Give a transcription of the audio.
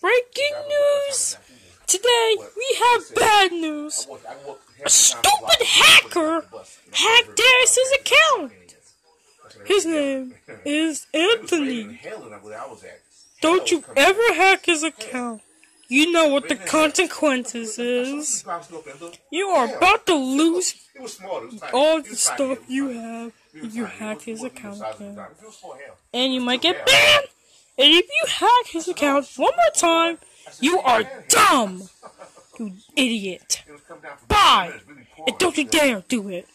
Breaking news! Today we have bad news. A stupid hacker hacked Darius's account. His name is Anthony. Don't you ever hack his account. You know what the consequences is. You are about to lose all the stuff you have if you hack his account. And you might get banned. And you hack his account one more time, you are dumb. You idiot. Bye. And don't you dare do it.